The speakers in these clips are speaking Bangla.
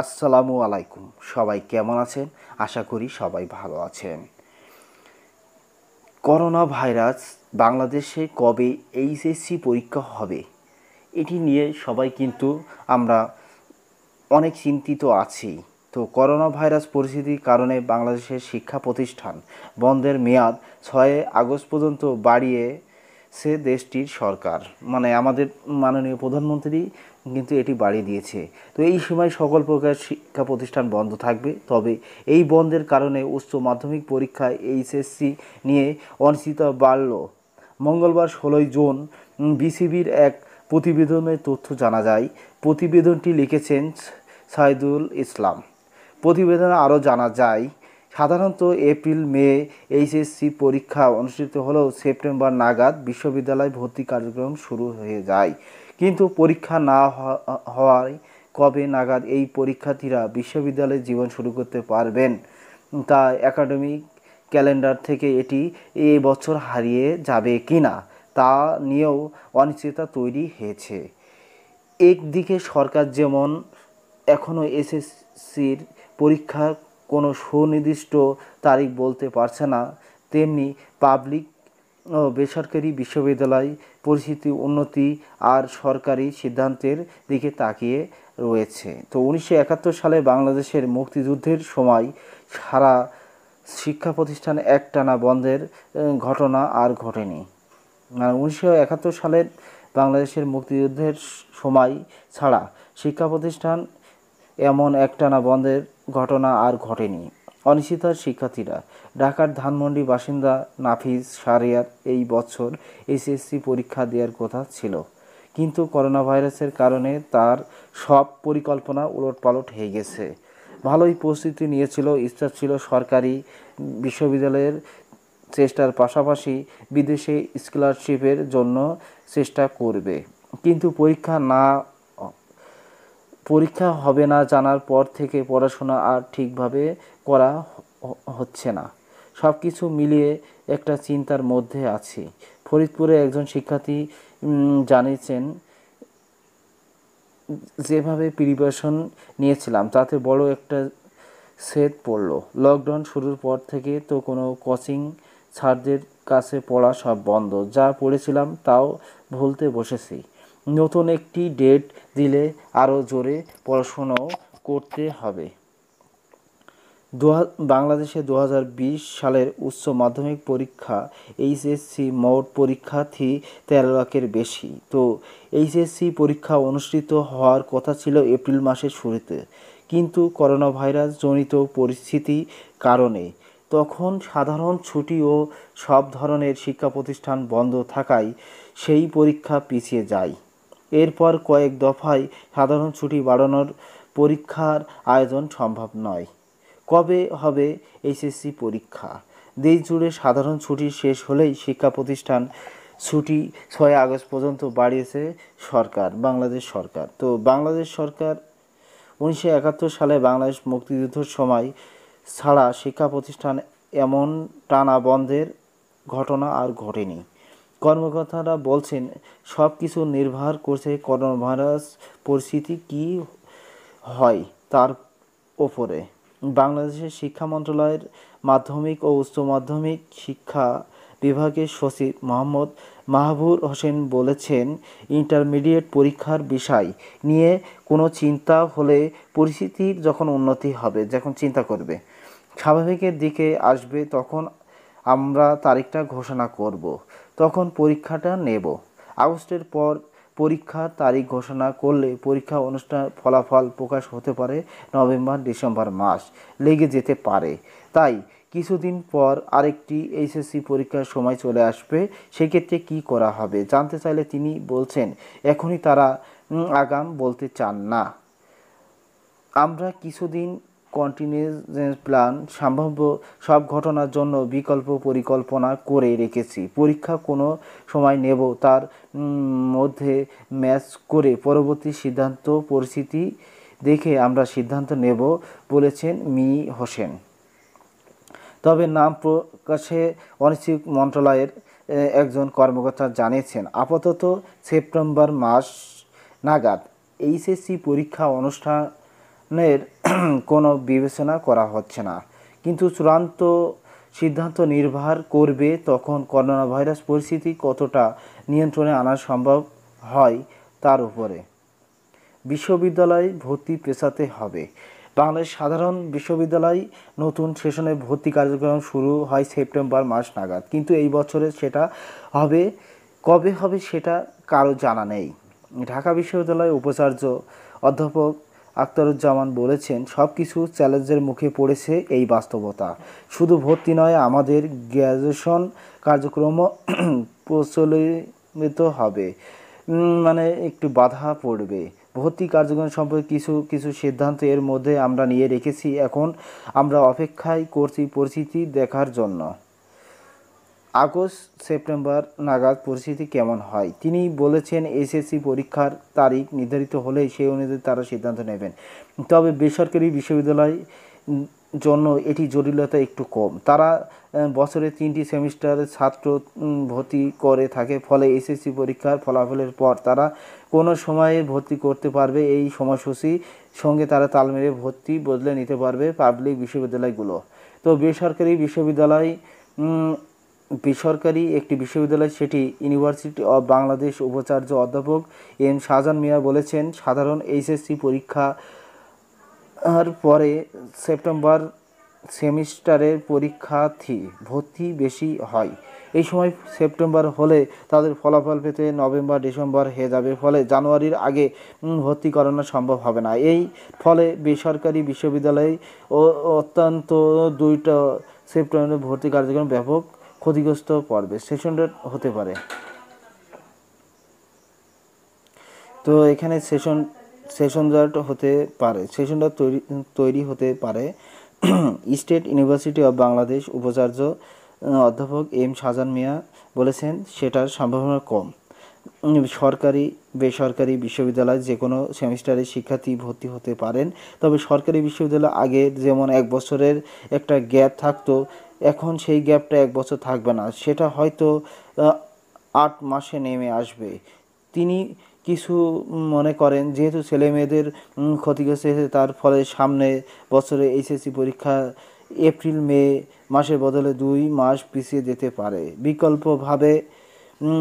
আসসালামু আলাইকুম। সবাই কেমন আছেন? আশা করি সবাই ভালো আছেন। করোনা ভাইরাস বাংলাদেশে কবে এইচএসসি পরীক্ষা হবে, এটি নিয়ে সবাই কিন্তু আমরা অনেক চিন্তিত আছি। তো করোনা ভাইরাস পরিস্থিতির কারণে বাংলাদেশের শিক্ষা প্রতিষ্ঠান বন্ধের মেয়াদ ছয় আগস্ট পর্যন্ত বাড়িয়ে সে দেশটির সরকার। মানে আমাদের মাননীয় প্রধানমন্ত্রী কিন্তু এটি বাড়িয়ে দিয়েছে। তো এই সময় সকল প্রকার শিক্ষা প্রতিষ্ঠান বন্ধ থাকবে। তবে এই বন্ধের কারণে উচ্চ মাধ্যমিক পরীক্ষায় এইচএসসি নিয়ে অনিশ্চিত বাড়ল। মঙ্গলবার ষোলোই জুন বিসিবির এক প্রতিবেদনে তথ্য জানা যায়, প্রতিবেদনটি লিখেছেন সাইদুল ইসলাম। প্রতিবেদনে আরও জানা যায় সাধারণত এপ্রিল, মে এইচএসসি পরীক্ষা অনুষ্ঠিত হলেও সেপ্টেম্বর নাগাদ বিশ্ববিদ্যালয় ভর্তি কার্যক্রম শুরু হয়ে যায়। কিন্তু পরীক্ষা না হওয়ায় কবে নাগাদ এই পরীক্ষার্থীরা বিশ্ববিদ্যালয়ে জীবন শুরু করতে পারবেন? তা একাডেমিক ক্যালেন্ডার থেকে এটি এ বছর হারিয়ে যাবে কি না তা নিয়েও অনিশ্চয়তা তৈরি হয়েছে। একদিকে সরকার যেমন এখনও এসএসসির পরীক্ষার কোনো সুনির্দিষ্ট তারিখ বলতে পারছে না। তেমনি পাবলিক, ও বেসরকারি বিশ্ববিদ্যালয় পরিস্থিতি উন্নতি আর সরকারি সিদ্ধান্তের দিকে তাকিয়ে রয়েছে। তো উনিশশো একাত্তর সালে বাংলাদেশের মুক্তিযুদ্ধের সময় সারা শিক্ষা প্রতিষ্ঠান একটানা বন্ধের ঘটনা আর ঘটেনি। মানে উনিশশো একাত্তর সালের বাংলাদেশের মুক্তিযুদ্ধের সময় ছাড়া শিক্ষা প্রতিষ্ঠান এমন একটানা বন্ধের ঘটনা আর ঘটেনি। অনিশ্চিতার শিক্ষার্থীরা, ঢাকার ধানমন্ডি বাসিন্দা নাফিজ সারিয়ার এই বছর এসএসসি পরীক্ষা দেওয়ার কথা ছিল। কিন্তু করোনা ভাইরাসের কারণে তার সব পরিকল্পনা উলটপালট হয়ে গেছে। ভালোই প্রস্তুতি নিয়েছিল, ইচ্ছা ছিল সরকারি বিশ্ববিদ্যালয়ের চেষ্টার পাশাপাশি বিদেশে স্কলারশিপের জন্য চেষ্টা করবে। কিন্তু পরীক্ষা না পরীক্ষা হবে না জানার পর থেকে পড়াশোনা আর ঠিকভাবে করা হচ্ছে না। সব কিছু মিলিয়ে একটা চিন্তার মধ্যে আছি। ফরিদপুরে একজন শিক্ষার্থী জানিয়েছেন, যেভাবে প্রিপারেশন নিয়েছিলাম, তাতে বড় একটা সেট পড়ল। লকডাউন শুরুর পর থেকে তো কোনো কোচিং ছাড়দের কাছে পড়া সব বন্ধ। যা পড়েছিলাম তাও ভুলতে বসেছি। নতুন একটি ডেট দিলে আরও জোরে পড়াশুনো করতে হবে। বাংলাদেশে দু হাজার বিশ সালের উচ্চ মাধ্যমিক পরীক্ষা, এইচএসসি মোট পরীক্ষার্থী তেরো লাখের বেশি। তো এইচএসসি পরীক্ষা অনুষ্ঠিত হওয়ার কথা ছিল এপ্রিল মাসের শুরুতে। কিন্তু করোনা ভাইরাস জনিত পরিস্থিতি কারণে তখন সাধারণ ছুটি ও সব ধরনের শিক্ষা প্রতিষ্ঠান বন্ধ থাকায় সেই পরীক্ষা পিছিয়ে যায়। এরপর কয়েক দফায় সাধারণ ছুটি বাড়ানোর পরীক্ষার আয়োজন সম্ভব নয়। কবে হবে এইচএসসি পরীক্ষা? দেশ জুড়ে সাধারণ ছুটি শেষ হলেই শিক্ষা প্রতিষ্ঠান ছুটি ছয় আগস্ট পর্যন্ত বাড়িয়েছে সরকার, বাংলাদেশ সরকার। তো বাংলাদেশ সরকার উনিশশো একাত্তর সালে বাংলাদেশ মুক্তিযুদ্ধের সময় ছাড়া শিক্ষা প্রতিষ্ঠান এমন টানা বন্ধের ঘটনা আর ঘটেনি। কর্মকর্তারা বলছেন সব কিছু নির্ভর করছে করোনা ভাইরাস পরিস্থিতি কি হয় তার ওপরে বাংলাদেশের শিক্ষা মন্ত্রণালয়ের মাধ্যমিক ও উচ্চ মাধ্যমিক শিক্ষা বিভাগের সচিব মোহাম্মদ মাহবুর হোসেন বলেছেন, ইন্টারমিডিয়েট পরীক্ষার বিষয় নিয়ে কোনো চিন্তা হলে পরিস্থিতির যখন উন্নতি হবে, যখন চিন্তা করবে, স্বাভাবিকের দিকে আসবে তখন আমরা তারিখটা ঘোষণা করব। তখন পরীক্ষাটা নেব। আগস্টের পর পরীক্ষার তারিখ ঘোষণা করলে পরীক্ষা অনুষ্ঠান ফলাফল প্রকাশ হতে পারে নভেম্বর, ডিসেম্বর মাস, লেগে যেতে পারে। তাই কিছুদিন পর আরেকটি এইচএসসি পরীক্ষার সময় চলে আসবে। সেক্ষেত্রে কি করা হবে জানতে চাইলে তিনি বলছেন, এখনই তারা আগাম বলতে চান না। আমরা কিছুদিন কন্টিনিউজেন্স প্ল্যান সম্ভাব্য সব ঘটনার জন্য বিকল্প পরিকল্পনা করে রেখেছি। পরীক্ষা কোনো সময় নেব, তার মধ্যে ম্যাচ করে পরবর্তী সিদ্ধান্ত, পরিস্থিতি দেখে আমরা সিদ্ধান্ত নেব, বলেছেন মি হোসেন। তবে নাম প্রকাশে অনিশ্চিত মন্ত্রণালয়ের একজন কর্মকর্তা জানিয়েছেন, আপাতত সেপ্টেম্বর মাস নাগাদ এইচএসসি পরীক্ষা অনুষ্ঠান এর কোনো বিবেচনা করা হচ্ছে না। কিন্তু চূড়ান্ত সিদ্ধান্ত নির্ভর করবে তখন করোনা ভাইরাস পরিস্থিতি কতটা নিয়ন্ত্রণে আনা সম্ভব হয় তার উপরে। বিশ্ববিদ্যালয় ভর্তি পেছাতে হবে। বাংলাদেশ সাধারণ বিশ্ববিদ্যালয় নতুন সেশনে ভর্তি কার্যক্রম শুরু হয় সেপ্টেম্বর মাস নাগাদ। কিন্তু এই বছরে সেটা হবে, কবে হবে সেটা কারও জানা নেই। ঢাকা বিশ্ববিদ্যালয়ের উপাচার্য অধ্যাপক আখতারুজ্জামান বলেছেন সব কিছু চ্যালেঞ্জের মুখে পড়েছে এই বাস্তবতা। শুধু ভর্তি নয়, আমাদের গ্র্যাজুয়েশন কার্যক্রম প্রচলিত হবে। মানে একটু বাধা পড়বে। ভর্তি কার্যক্রম সম্পর্কে কিছু কিছু সিদ্ধান্ত এর মধ্যে আমরা নিয়ে রেখেছি। এখন আমরা অপেক্ষায় করছি পরিস্থিতি দেখার জন্য। আগস্ট, সেপ্টেম্বর নাগাদ পরিস্থিতি কেমন হয়? তিনি বলেছেন, এসএসসি পরীক্ষার তারিখ নির্ধারিত হলেই সেই অনুযায়ী তারা সিদ্ধান্ত নেবেন। তবে বেসরকারি বিশ্ববিদ্যালয় জন্য এটি জটিলতা একটু কম। তারা বছরে তিনটি সেমিস্টার ছাত্র ভর্তি করে থাকে। ফলে এসএসসি পরীক্ষার ফলাফলের পর তারা কোনো সময়ে ভর্তি করতে পারবে। এই সময়সূচি সঙ্গে তারা তাল মেরে ভর্তি বদলে নিতে পারবে পাবলিক বিশ্ববিদ্যালয়গুলো। তো বেসরকারি বিশ্ববিদ্যালয় বেসরকারি একটি বিশ্ববিদ্যালয়, সেটি ইউনিভার্সিটি অব বাংলাদেশ উপাচার্য অধ্যাপক এম শাহজাহান মিয়া বলেছেন, সাধারণ এইচএসসি পরীক্ষা আর পরে সেপ্টেম্বর সেমিস্টারের পরীক্ষার্থী ভর্তি বেশি হয়। এই সময় সেপ্টেম্বর হলে তাদের ফলাফল পেতে নভেম্বর, ডিসেম্বর হয়ে যাবে, ফলে জানুয়ারির আগে ভর্তি করানো সম্ভব হবে না। এই ফলে বেসরকারি বিশ্ববিদ্যালয় অত্যন্ত দুইটা সেপ্টেম্বরে ভর্তি কার্যক্রম ব্যাপক ক্ষতিগ্রস্ত পড়বে সেশনটা হতে পারে। তো এখানে সেশন সেশন জট হতে পারে সেশনটা তৈরি তৈরি হতে পারে। স্টেট ইউনিভার্সিটি অফ বাংলাদেশ উপাচার্য অধ্যাপক এম শাহজাহান মিয়া বলেছেন, সেটার সম্ভাবনা কম। সরকারি, বেসরকারি বিশ্ববিদ্যালয় যে কোনো সেমিস্টারে শিক্ষার্থী ভর্তি হতে পারেন। তবে সরকারি বিশ্ববিদ্যালয় আগে যেমন এক বছরের একটা গ্যাপ থাকতো এখন সেই গ্যাপটা এক বছর থাকবে না। সেটা হয়তো আট মাসে নেমে আসবে। তিনি কিছু মনে করেন, যেহেতু ছেলে মেয়েদের ক্ষতিগ্রস্ত হয়েছে তার ফলে সামনে বছরে এইচএসসি পরীক্ষা এপ্রিল, মে মাসের বদলে দুই মাস পিছিয়ে যেতে পারে। বিকল্পভাবে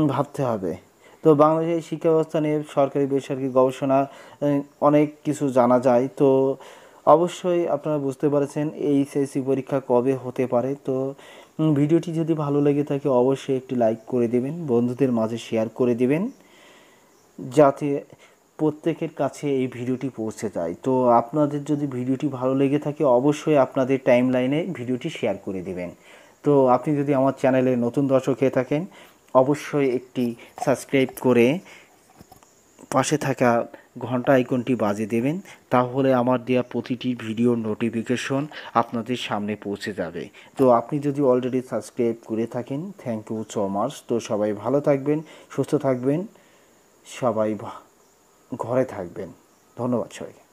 ভাবতে হবে। তো বাংলাদেশের শিক্ষা ব্যবস্থা নিয়ে সরকারি বেসরকারি গবেষণা অনেক কিছু জানা যায়। তো অবশ্যই আপনারা বুঝতে পারছেন এইচএসসি পরীক্ষা কবে হতে পারে। তো ভিডিওটি যদি ভালো লেগে থাকে অবশ্যই একটি লাইক করে দেবেন, বন্ধুদের মাঝে শেয়ার করে দিবেন, যাতে প্রত্যেকের কাছে এই ভিডিওটি পৌঁছে যায়। তো, আপনাদের যদি ভিডিওটি ভালো লেগে থাকে অবশ্যই আপনাদের টাইম লাইনে ভিডিওটি শেয়ার করে দিবেন। তো, আপনি যদি আমার চ্যানেলে নতুন দর্শক হয়ে থাকেন, অবশ্যই একটি সাবস্ক্রাইব করে পাশে থাকা ঘণ্টা আইকনটি বাজে দেবেন, তাহলে আমার দেওয়া প্রতিটি ভিডিও নোটিফিকেশন আপনাদের সামনে পৌঁছে যাবে। তো আপনি যদি অলরেডি সাবস্ক্রাইব করে থাকেন থ্যাংক ইউ সো মাচ তো সবাই ভালো থাকবেন, সুস্থ থাকবেন, সবাই ঘরে থাকবেন। ধন্যবাদ সবাইকে।